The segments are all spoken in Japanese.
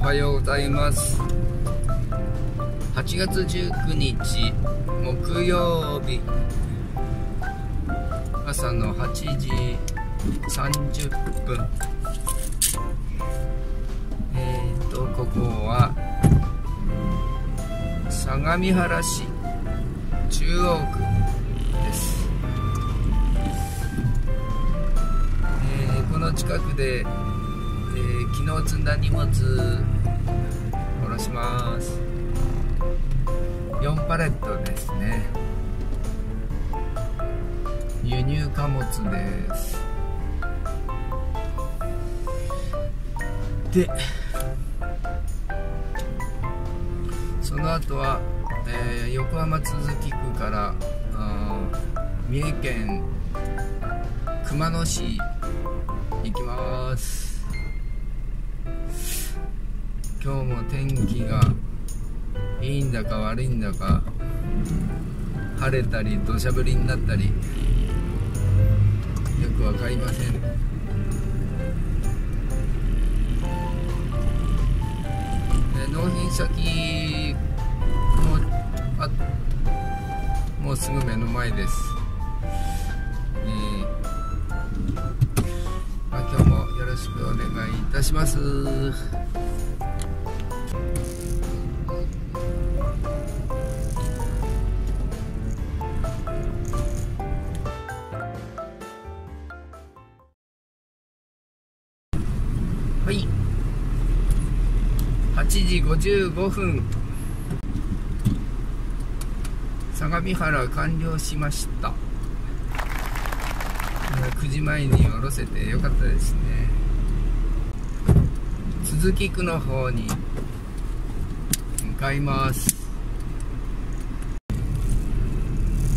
おはようございます。8月19日木曜日。朝の8時30分。えっ、ー、とここは相模原市中央区です、えーこの近くで、えー昨日積んだ荷物下ろします。4パレットですね。輸入貨物です。でその後は、えー横浜都筑区から三重県熊野市行きます。今日も天気がいいんだか悪いんだか晴れたり土砂降りになったりよく分かりません。えー納品先もあもうすぐ目の前です、えーまあ、今日もよろしくお願いいたします。55分。相模原完了しました。9時前に降ろせてよかったですね。鈴木区の方に。向かいます、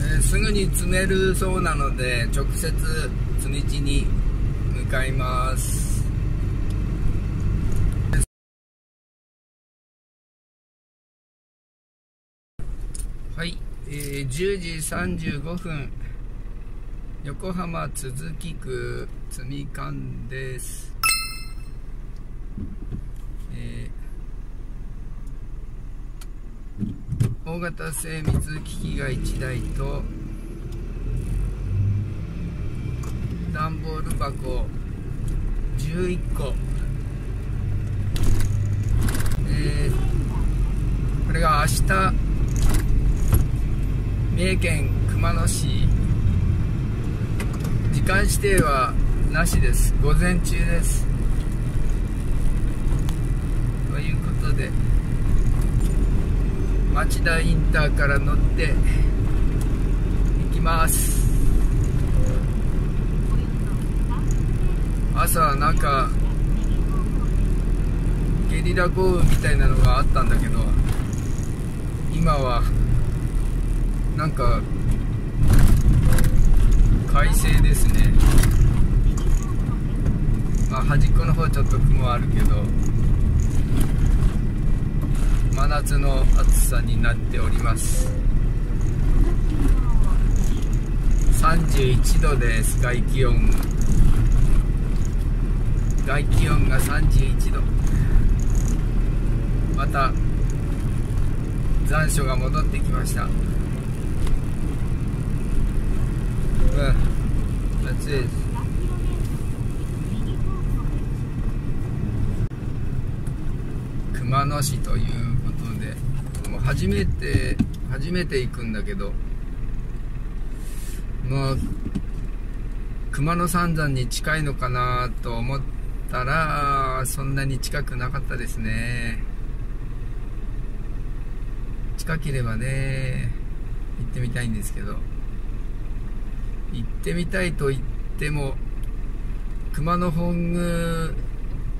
えーすぐに積めるそうなので直接積み地に向かいますはい、えー10時35分。横浜都筑区積み館です、えー大型精密機器が1台と段ボール箱11個。えーこれが明日三重県熊野市。時間指定はなしです。午前中です。ということで町田インターから乗って行きます。朝なんかゲリラ豪雨みたいなのがあったんだけど今はなんか快晴ですね。まあ端っこの方ちょっと雲あるけど真夏の暑さになっております。31度です外気温。外気温が31度。また残暑が戻ってきました。暑いです。熊野市ということでもう初めて初めて行くんだけどまあ熊野三山に近いのかなと思ったらそんなに近くなかったですね。近ければね行ってみたいんですけど。行ってみたいと言っても熊野本宮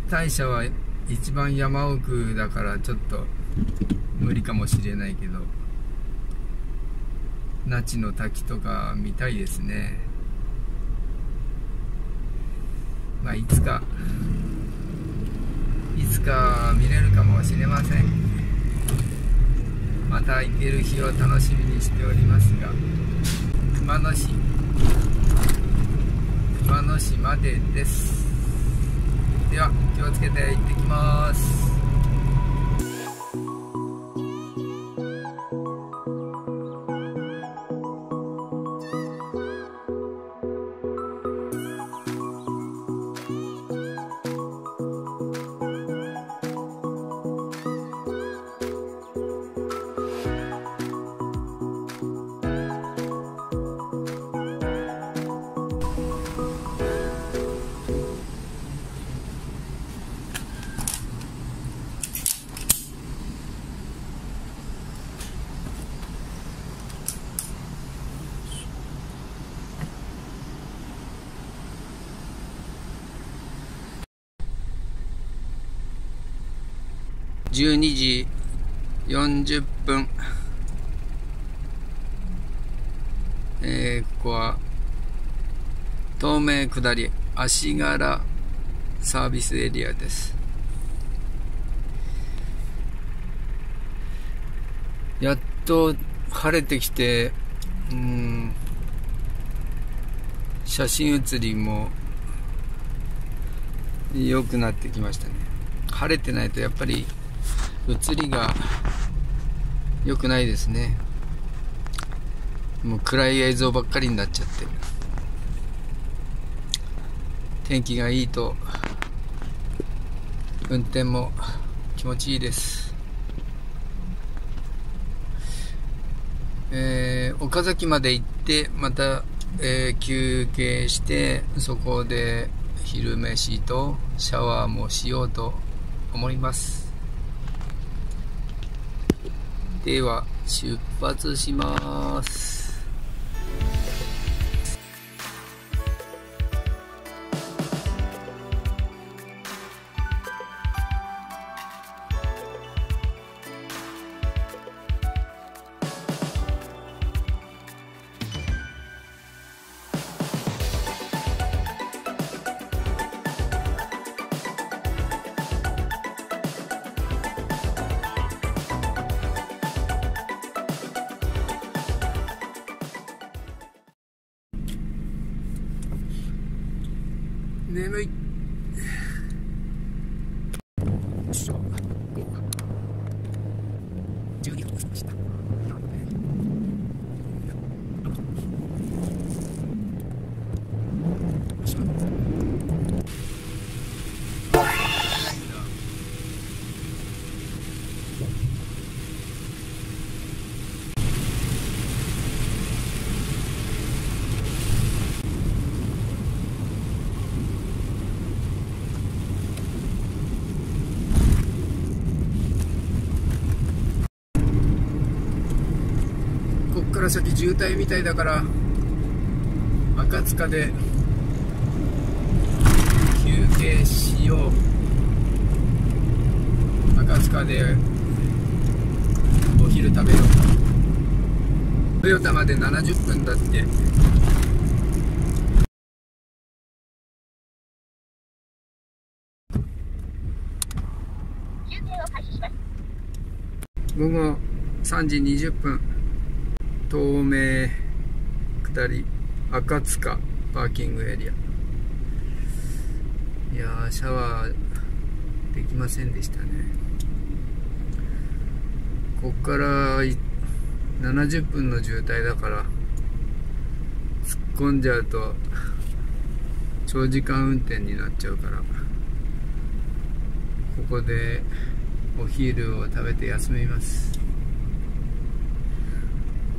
大社は一番山奥だからちょっと無理かもしれないけど那智の滝とか見たいですね。まあいつかいつか見れるかもしれません。また行ける日を楽しみにしておりますが熊野市熊野市までです。では気をつけて行ってきます。12時40分。えー、ここは東名下り足柄サービスエリアです。やっと晴れてきてうん写真写りも良くなってきましたね。晴れてないとやっぱり写りが良くないですね。もう暗い映像ばっかりになっちゃって。天気がいいと運転も気持ちいいです。えー、岡崎まで行ってまた、えー、休憩してそこで昼飯とシャワーもしようと思います。では出発します。眠い12分過ぎましたから先渋滞みたいだから赤塚で休憩しよう。赤塚でお昼食べよう。トヨタまで70分だって。午後3時20分東名下り赤塚パーキングエリア。いやシャワーできませんでしたね。こっから70分の渋滞だから突っ込んじゃうと長時間運転になっちゃうからここでお昼を食べて休みます。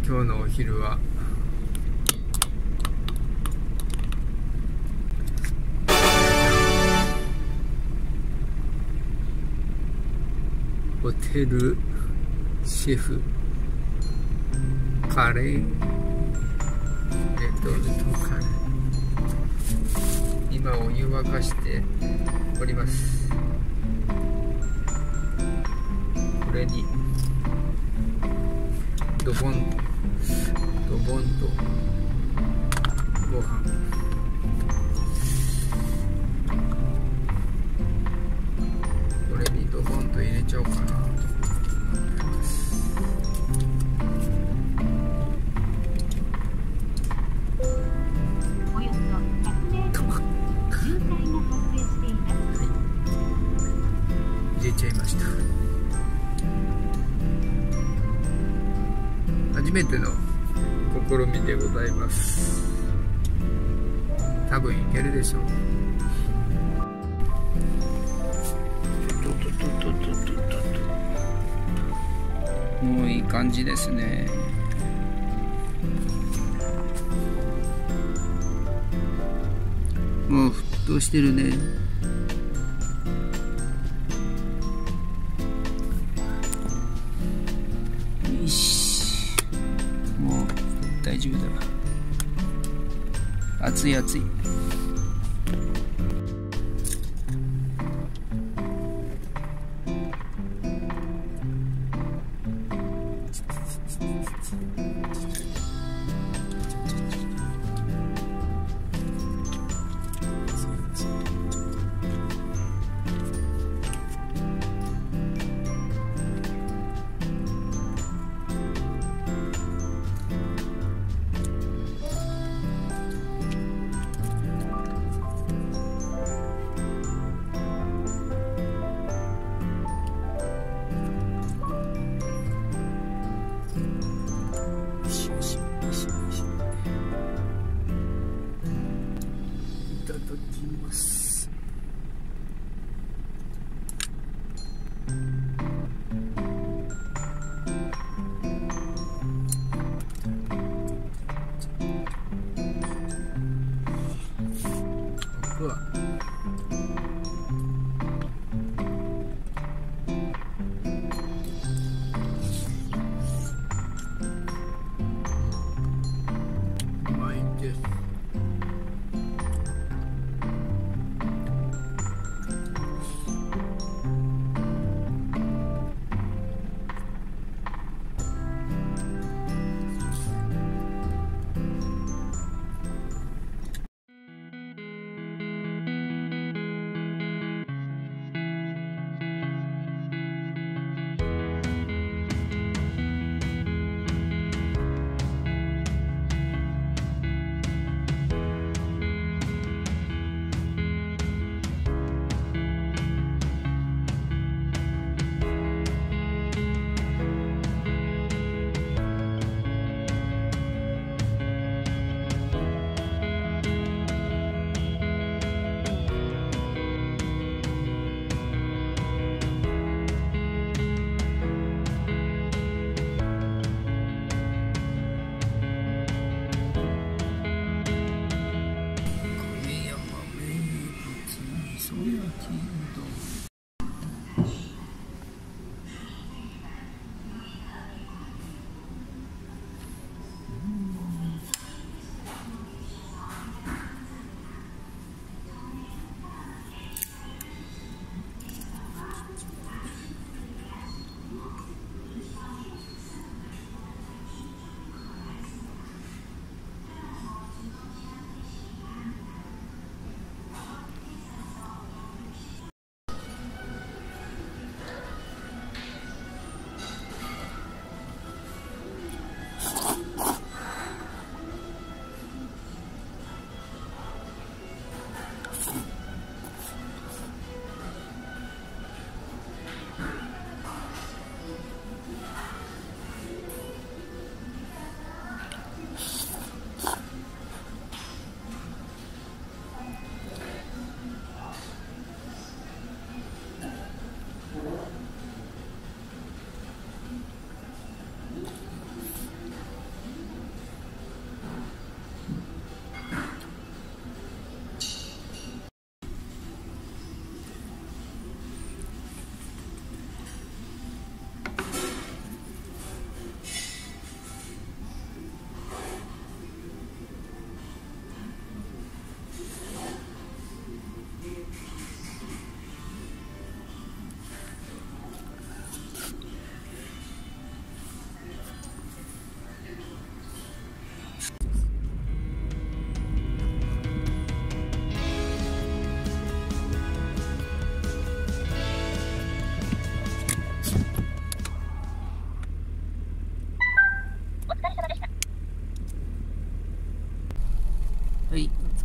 今日のお昼は。ホテルシェフ。カレー。レトルトカレー。今お湯沸かしております。これにドボン。ボンとご飯。多分いけるでしょう。もういい感じですね。もう沸騰してるね。よし。もう大丈夫だ。熱い熱い。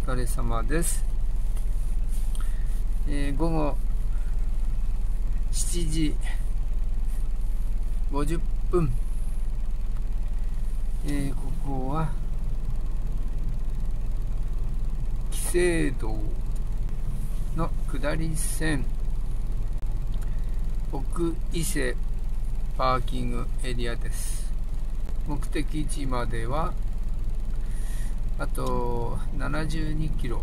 疲れ様です、えー、午後7時50分、えー、ここは紀勢道の下り線。奥伊勢パーキングエリアです。目的地まではあと72キロ。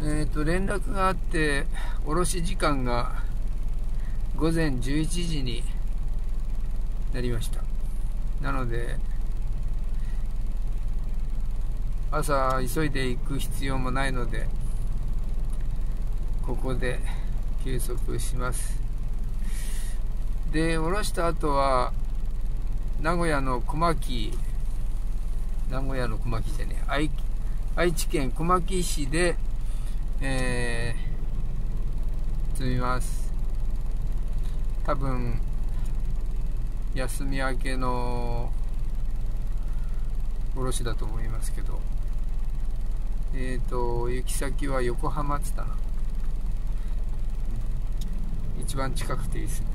えっ、ー、と連絡があって卸時間が午前11時になりました。なので朝急いで行く必要もないのでここで休息します。で下ろした後は名古屋の小牧名古屋の小牧じゃね愛愛知県小牧市で、えー、積みます。多分休み明けの卸だと思いますけど。えっ、ー、と行き先は横浜っつったな。一番近くていいですね。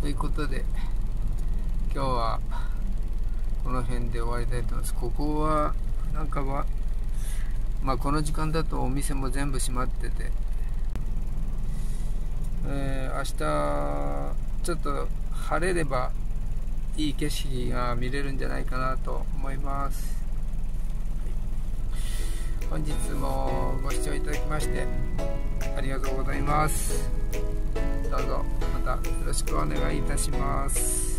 ということで今日はこの辺で終わりたいと思います。ここはなんかはまあこの時間だとお店も全部閉まってて。えー、明日ちょっと晴れればいい景色が見れるんじゃないかなと思います。本日もご視聴いただきましてありがとうございます。どうぞまたよろしくお願いいたします。